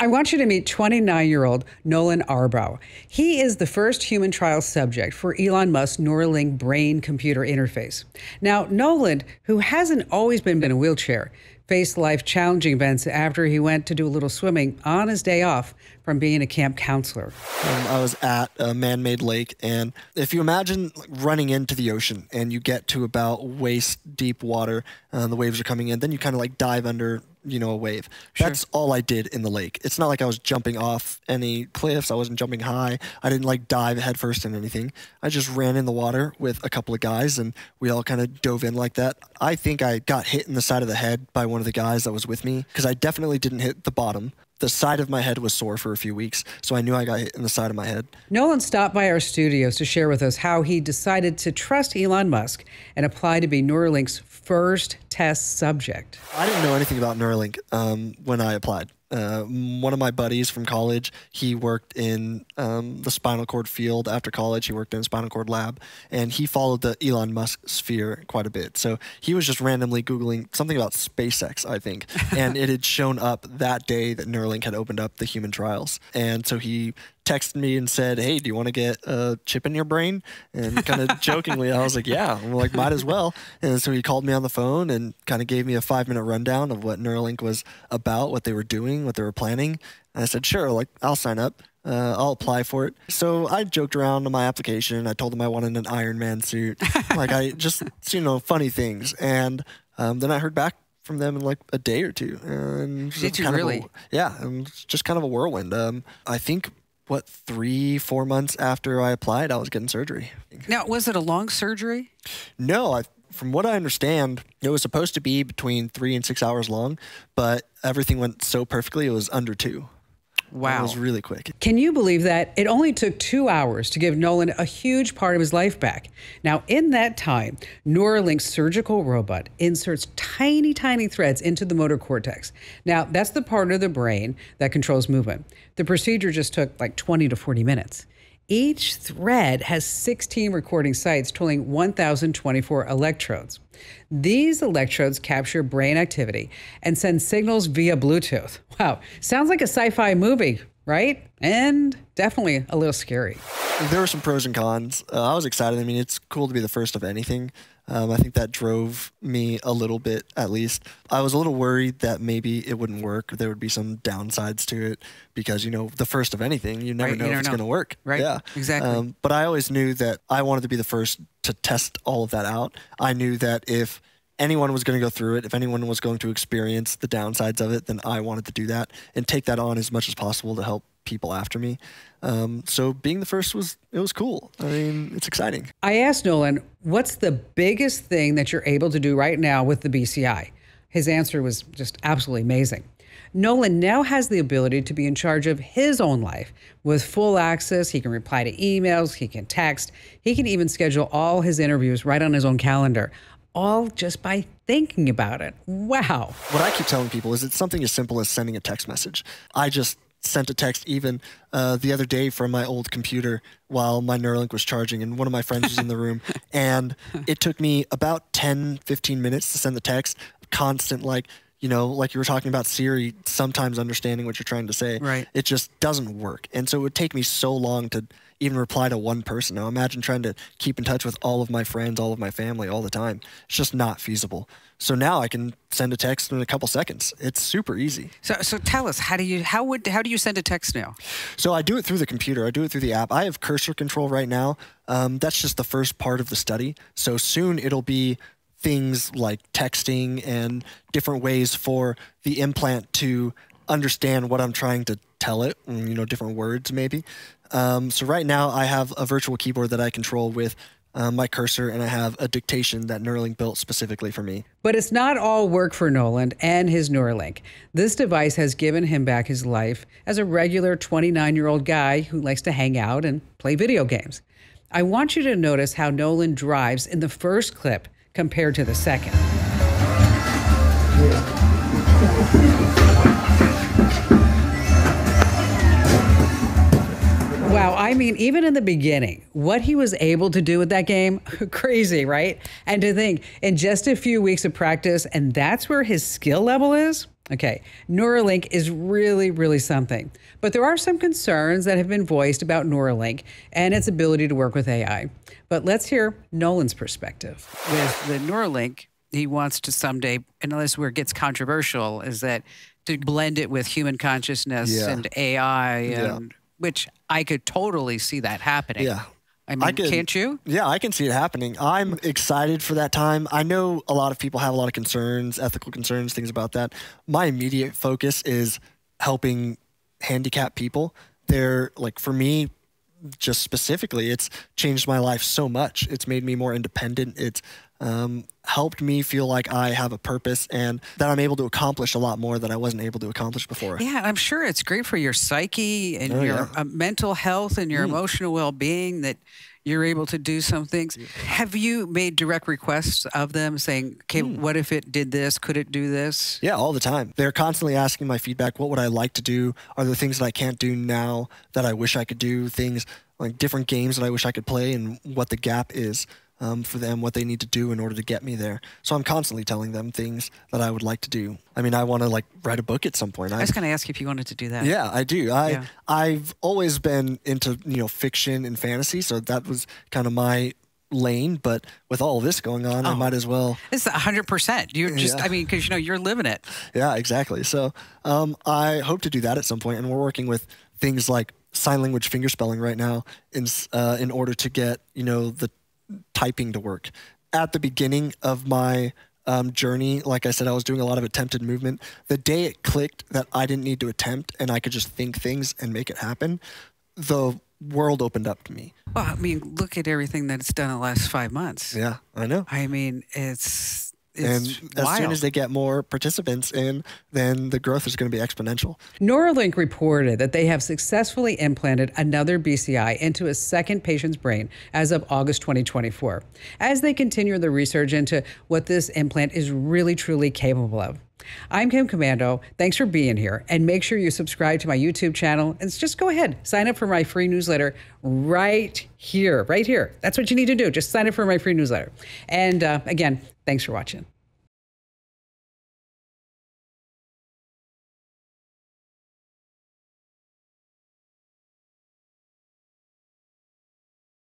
I want you to meet 29 year old Noland Arbaugh. He is the first human trial subject for Elon Musk's Neuralink brain computer interface. Now, Noland, who hasn't always been in a wheelchair, faced life challenging events after he went to do a little swimming on his day off from being a camp counselor. Um, I was at a man made lake, and if you imagine running into the ocean and you get to about waist deep water, uh, the waves are coming in, then you kind of like dive under you know, a wave. Sure. That's all I did in the lake. It's not like I was jumping off any cliffs. I wasn't jumping high. I didn't like dive headfirst in anything. I just ran in the water with a couple of guys and we all kind of dove in like that. I think I got hit in the side of the head by one of the guys that was with me because I definitely didn't hit the bottom the side of my head was sore for a few weeks, so I knew I got hit in the side of my head. Noland stopped by our studios to share with us how he decided to trust Elon Musk and apply to be Neuralink's first test subject. I didn't know anything about Neuralink um, when I applied. Uh, one of my buddies from college, he worked in um, the spinal cord field after college. He worked in a spinal cord lab, and he followed the Elon Musk sphere quite a bit. So he was just randomly Googling something about SpaceX, I think, and it had shown up that day that Neuralink had opened up the human trials. And so he texted me and said, "Hey, do you want to get a chip in your brain?" And kind of jokingly, I was like, "Yeah." I'm like, "Might as well." And so he called me on the phone and kind of gave me a five minute rundown of what Neuralink was about, what they were doing, what they were planning. And I said, "Sure, like I'll sign up." Uh, I'll apply for it. So I joked around on my application. I told them I wanted an Iron Man suit. like I just, you know, funny things. And um, then I heard back from them in like a day or two. And Did you really? A, yeah, just kind of a whirlwind. Um, I think what three four months after I applied, I was getting surgery. Now, was it a long surgery? No, I, from what I understand, it was supposed to be between three and six hours long, but everything went so perfectly, it was under two. Wow. It was really quick. Can you believe that? It only took two hours to give Noland a huge part of his life back. Now, in that time, Neuralink's surgical robot inserts tiny, tiny threads into the motor cortex. Now, that's the part of the brain that controls movement. The procedure just took like 20 to 40 minutes. Each thread has 16 recording sites totaling 1,024 electrodes. These electrodes capture brain activity and send signals via Bluetooth. Wow, sounds like a sci fi movie, right? And definitely a little scary. There were some pros and cons. Uh, I was excited. I mean, it's cool to be the first of anything. Um, I think that drove me a little bit, at least. I was a little worried that maybe it wouldn't work. There would be some downsides to it because, you know, the first of anything, you never right, know you if it's going to work. Right. Yeah. Exactly. Um, but I always knew that I wanted to be the first to test all of that out. I knew that if anyone was going to go through it, if anyone was going to experience the downsides of it, then I wanted to do that and take that on as much as possible to help people after me. Um, so being the first was it was cool. I mean, it's exciting. I asked Noland, "What's the biggest thing that you're able to do right now with the BCI?" His answer was just absolutely amazing. Noland now has the ability to be in charge of his own life with full access. He can reply to emails, he can text, he can even schedule all his interviews right on his own calendar, all just by thinking about it. Wow. What I keep telling people is it's something as simple as sending a text message. I just sent a text even uh, the other day from my old computer while my Neuralink was charging, and one of my friends was in the room. And it took me about 10, 15 minutes to send the text, constant, like, you know, like you were talking about Siri, sometimes understanding what you're trying to say. Right. It just doesn't work. And so it would take me so long to even reply to one person. Now imagine trying to keep in touch with all of my friends, all of my family all the time. It's just not feasible. So now I can send a text in a couple seconds. It's super easy. So, so tell us, how do you how would how do you send a text now? So I do it through the computer. I do it through the app. I have cursor control right now. Um, that's just the first part of the study. So soon it'll be things like texting and different ways for the implant to understand what I'm trying to tell it, you know, different words maybe. Um, so right now I have a virtual keyboard that I control with uh, my cursor, and I have a dictation that Neuralink built specifically for me. But it's not all work for Noland and his Neuralink. This device has given him back his life as a regular 29 year old guy who likes to hang out and play video games. I want you to notice how Noland drives in the first clip compared to the second. Mean, even in the beginning, what he was able to do with that game, crazy, right? And to think in just a few weeks of practice, and that's where his skill level is, Okay, Neuralink is really, really something. But there are some concerns that have been voiced about Neuralink and its ability to work with AI. But let's hear Noland's perspective. With the Neuralink, he wants to someday, and this is where it gets controversial, is that to blend it with human consciousness Yeah. and AI, Yeah. and which I could totally see that happening. Yeah. I mean, could- can't you? Yeah, I can see it happening. I'm excited for that time. I know a lot of people have a lot of concerns, ethical concerns, things about that. My immediate focus is helping handicapped people. They're like for me, just specifically, it's changed my life so much. It's made me more independent. It's um, helped me feel like I have a purpose and that I'm able to accomplish a lot more that I wasn't able to accomplish before. Yeah, I'm sure it's great for your psyche and Oh, your yeah. Mm. uh, mental health and your emotional well-being that you're able to do some things. Have you made direct requests of them saying, "Okay, Mm. what if it did this? Could it do this?" Yeah, all the time. They're constantly asking my feedback. What would I like to do? Are there things that I can't do now that I wish I could do? Things like different games that I wish I could play and what the gap is um, for them, what they need to do in order to get me there. So I'm constantly telling them things that I would like to do. I mean, I want to like write a book at some point. I I, was going to ask you if you wanted to do that. yeah, I do. I Yeah. I've always been into you know fiction and fantasy, so that was kind of my lane. But with all this going on, I Oh. might as well It's 100%. You're just, Yeah. I mean, because, you know, you're living it. Yeah, exactly. So um, I hope to do that at some point, and we're working with things like sign language fingerspelling right now in uh, in order to get you know the typing to work. At the beginning of my um, journey, like I said, I was doing a lot of attempted movement. The day it clicked that I didn't need to attempt and I could just think things and make it happen, the world opened up to me. Well, I mean, look at everything that it's done in the last five months. Yeah, I know. I mean, it's, it's and as wild. soon as they get more participants in, then the growth is going to be exponential. Neuralink reported that they have successfully implanted another BCI into a second patient's brain as of August 2024, as they continue the research into what this implant is really truly capable of. I'm Kim Komando. Thanks for being here. And make sure you subscribe to my YouTube channel and just go ahead, sign up for my free newsletter right here, right here. That's what you need to do. Just sign up for my free newsletter. And uh, again, thanks for watching.